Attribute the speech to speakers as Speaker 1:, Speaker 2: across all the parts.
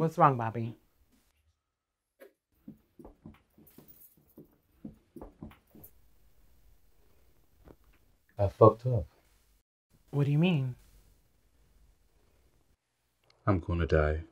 Speaker 1: What's wrong, Bobby?
Speaker 2: I fucked up.
Speaker 1: What do you mean?
Speaker 2: I'm gonna die.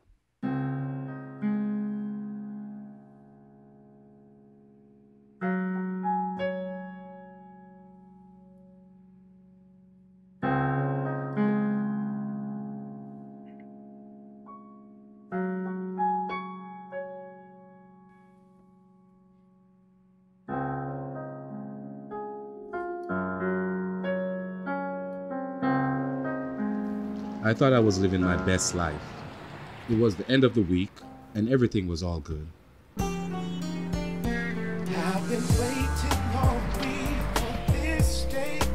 Speaker 2: I thought I was living my best life. It was the end of the week, and everything was all good.
Speaker 3: I've been waiting all this day to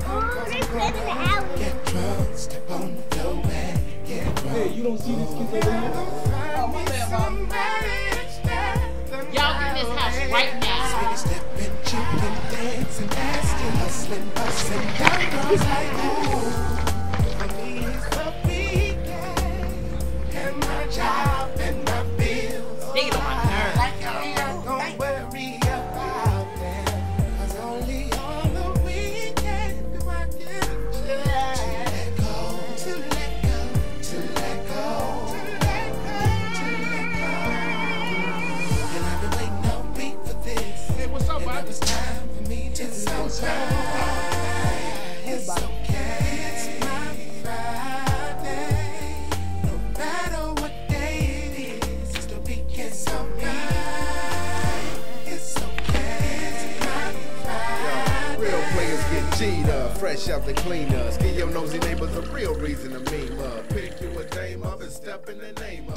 Speaker 3: come.
Speaker 4: Oh, there's blood in the alley.
Speaker 3: Get drunk, step on the floor and get drunk. Hey, you don't see these kids over
Speaker 5: Y'all in this house right now.
Speaker 3: It was time for me to surprise. It's okay, it's my Friday. No matter what day it is, it's the weekend, alright. It's okay, it's my Friday.
Speaker 6: Real players get G'd up, fresh out the cleaners. Give your nosy neighbors a real reason to meme up. Pick you a dame up and step in the name of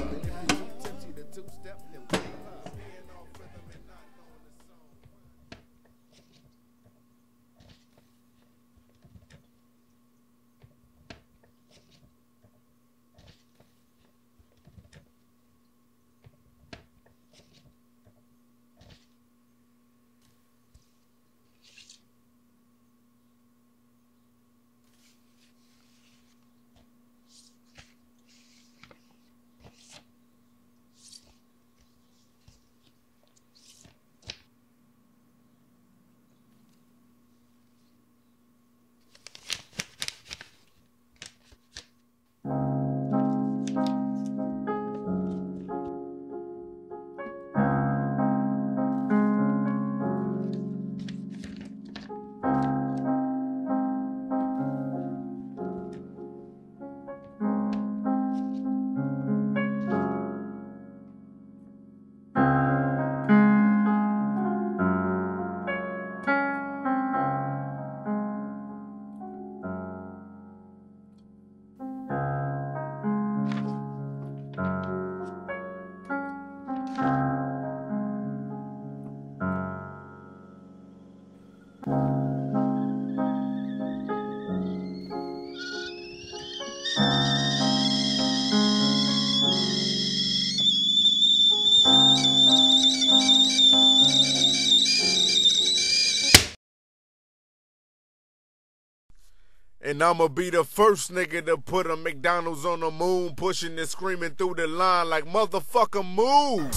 Speaker 6: And I'ma be the first nigga to put a McDonald's on the moon, pushing and screaming through the line like motherfucker move.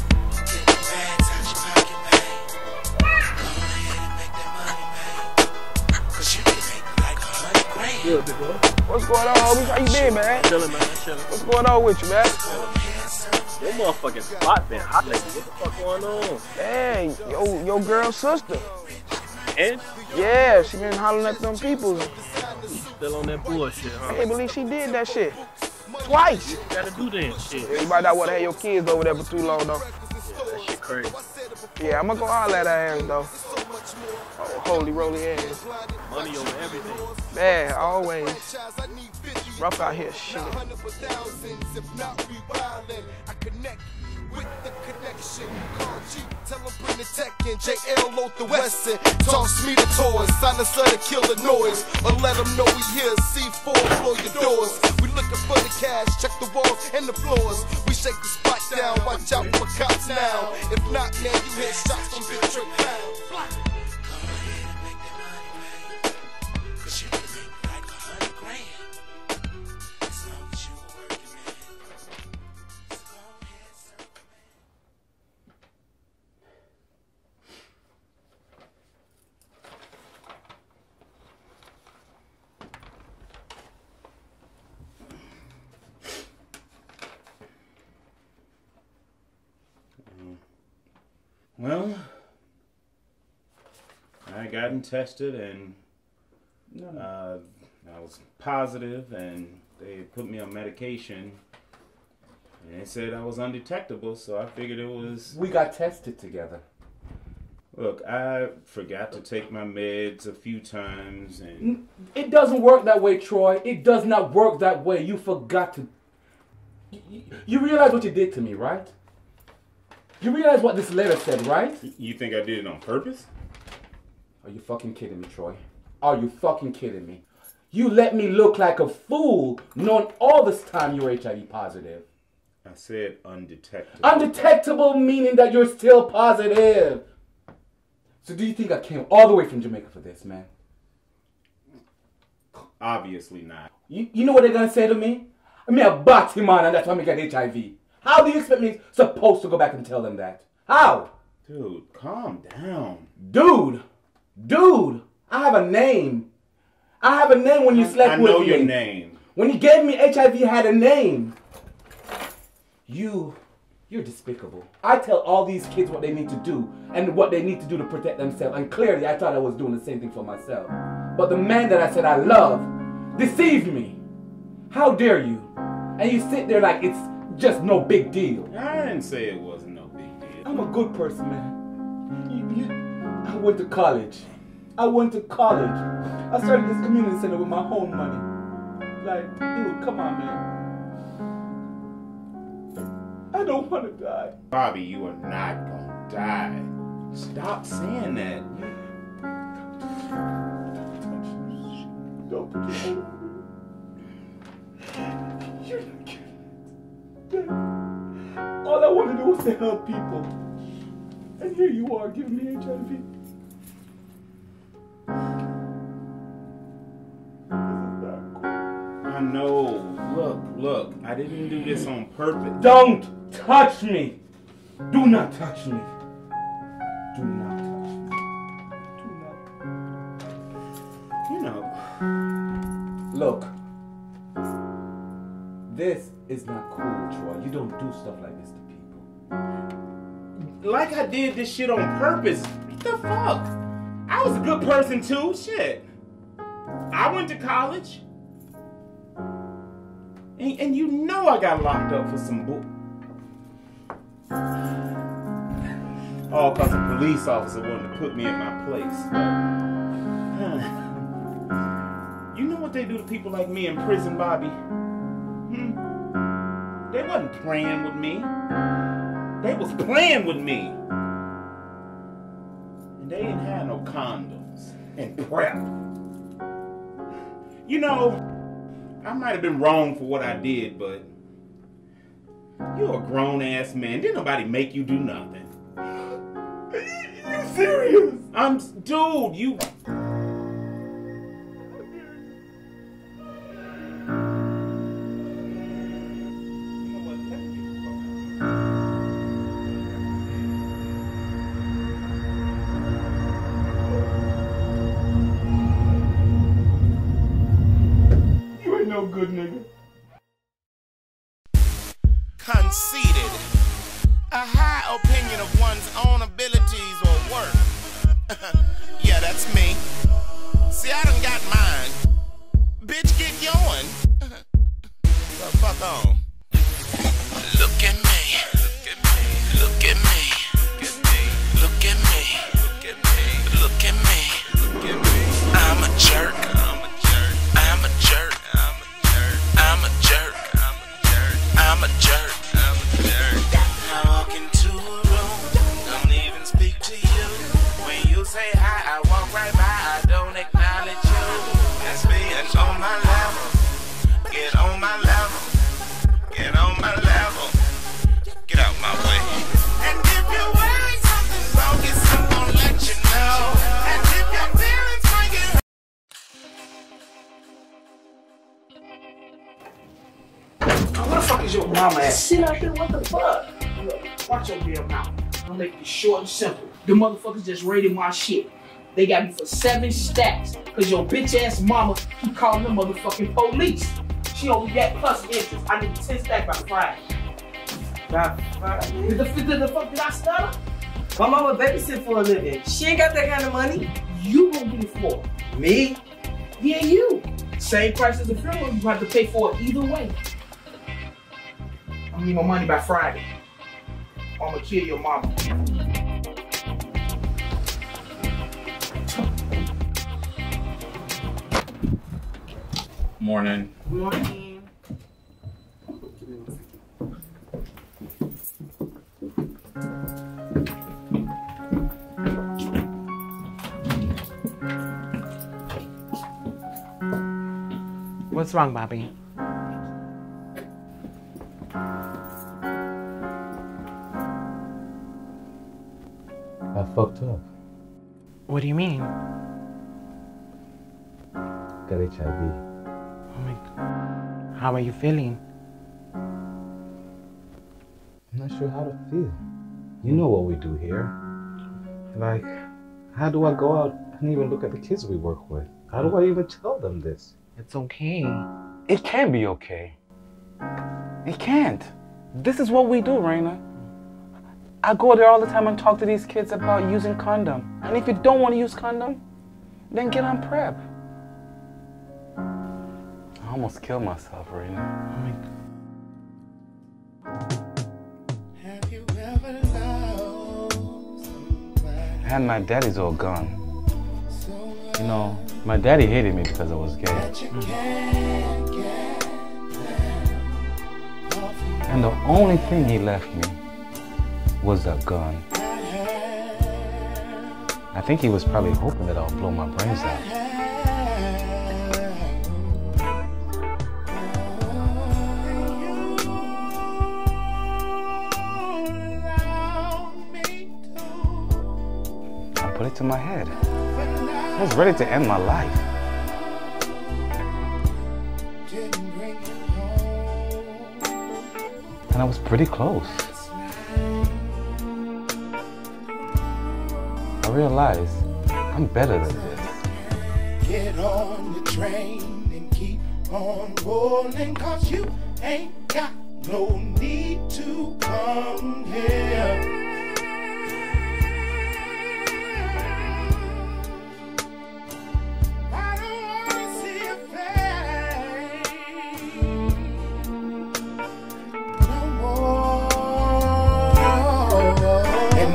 Speaker 7: What's going on, homies? How you been, man?
Speaker 8: Chilling, man. Chilling.
Speaker 7: What's going on with you, man?
Speaker 8: Your motherfucking spot been hot lately. What the fuck going on?
Speaker 7: Dang, yo, your girl's sister.
Speaker 8: And
Speaker 7: Yeah, she been hollering at them people.
Speaker 8: Still on that bullshit,
Speaker 7: I can't believe she did that shit. Twice.
Speaker 8: You Gotta do that shit.
Speaker 7: Yeah, you might not want to have your kids over there for too long, though.
Speaker 8: That shit crazy.
Speaker 7: Yeah, I'm gonna go all at her ass, though. Oh, holy roly ass.
Speaker 8: Money over everything.
Speaker 7: Man, always. Rough out here, shit.
Speaker 3: With the connection, call G, tell him bring the tech in. JL load the Wesson, toss me the toys, silence of the killer noise, or let him know we here. C4 blow your doors. We looking for the cash, check the walls and the floors. We shake the spot down, watch out for cops now. If not, man, you hear shots from Big Trick Pound.
Speaker 4: Well, I gotten tested and uh, I was positive, and they put me on medication. And they said I was undetectable, so I figured it was.
Speaker 9: We got tested together.
Speaker 4: Look, I forgot to take my meds a few times, and
Speaker 9: It doesn't work that way, Troy. It does not work that way. You forgot to. You realize what you did to me, right? You realize what this letter said, right?
Speaker 4: you think I did it on purpose?
Speaker 9: Are you fucking kidding me, Troy? Are you fucking kidding me? You let me look like a fool knowing all this time you were HIV positive.
Speaker 4: I said undetectable.
Speaker 9: Undetectable meaning that you're still positive. So do you think I came all the way from Jamaica for this, man?
Speaker 4: Obviously not.
Speaker 9: You, you know what they're gonna say to me? I mean, a batty man, and that's why I get HIV. How do you expect me supposed to go back and tell them that? How?
Speaker 4: Dude, calm down.
Speaker 9: Dude, dude, I have a name. I have a name when you slept
Speaker 4: I
Speaker 9: with me.
Speaker 4: I know your name.
Speaker 9: When you gave me HIV, you had a name. You, you're despicable. I tell all these kids what they need to do and what they need to do to protect themselves. And clearly, I thought I was doing the same thing for myself. But the man that I said I love deceived me. How dare you? And you sit there like it's just no big deal.
Speaker 4: I didn't say it wasn't no big deal.
Speaker 9: I'm a good person, man. You, you, I went to college. I went to college. I started this community center with my own money. Like, dude, come on, man. I don't want to die.
Speaker 4: Bobby, you are not gonna die. Stop saying that.
Speaker 9: Don't put your I want to do was to help people. And here you are giving me HIV.
Speaker 4: I know. Look, look. I didn't do this on purpose.
Speaker 9: Don't touch me. Do not touch me. Do not touch me. Do not.
Speaker 4: You know.
Speaker 9: Look. This is not cool, Troy. You don't do stuff like this.
Speaker 4: Like I did this shit on purpose. What the fuck? I was a good person too. Shit. I went to college. And, and you know I got locked up for some bull. All because a police officer wanted to put me in my place. You know what they do to people like me in prison, Bobby? Hmm? They wasn't praying with me. They was playing with me. And they didn't have no condoms and PrEP. You know, I might have been wrong for what I did, but you're a grown ass man. Didn't nobody make you do nothing.
Speaker 9: Are You serious?
Speaker 4: I'm dude, you
Speaker 9: You
Speaker 6: fuck
Speaker 10: is your mama at? Sit out there, what the fuck? Look, watch your damn mouth. I'll make it short and simple. The motherfuckers just raided my shit. They got me for seven stacks. Cause your bitch ass mama keep calling the motherfucking police. She only got plus interest. I need 10 stacks by Friday. By Friday? Did the, did the fuck did I stutter?
Speaker 11: My mama babysit for a living. She ain't got that kind of money.
Speaker 10: You gonna get it for?
Speaker 11: Me?
Speaker 10: Yeah, you. Same price as the funeral. You have to pay for it either way. I need my money by Friday. Or I'm gonna kill your mama.
Speaker 12: Morning.
Speaker 11: Morning.
Speaker 1: What's wrong, Bobby?
Speaker 9: Fucked up.
Speaker 1: What do you mean?
Speaker 9: Got HIV.
Speaker 1: Oh my God. How are you feeling?
Speaker 9: I'm not sure how to feel. You know what we do here. Like, how do I go out and even look at the kids we work with? How do I even tell them this?
Speaker 1: It's okay.
Speaker 9: It can be okay. It can't. This is what we do, Raina. I go there all the time and talk to these kids about using condom. And if you don't want to use condom, then get on PrEP. I almost killed myself, Raina.
Speaker 3: Have you ever loved
Speaker 9: I my daddy's all gone. You know, my daddy hated me because I was gay.
Speaker 3: can't
Speaker 9: And the only thing he left me was a gun. I think he was probably hoping that I'll blow my brains out. I put it to my head. I was ready to end my life. And I was pretty close. I realized I'm better than this.
Speaker 3: Get on the train and keep on rolling, cause you ain't got no need to come here.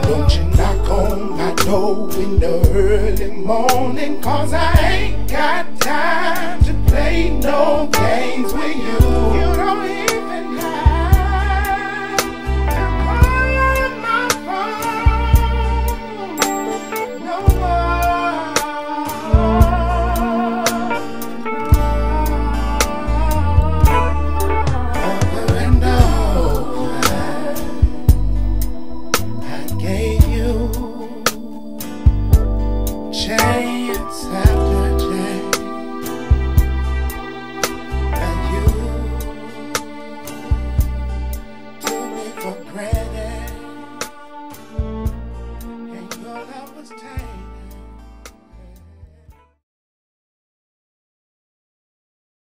Speaker 3: Don't you knock on my door in the early morning, cause I ain't got time to play no games with you.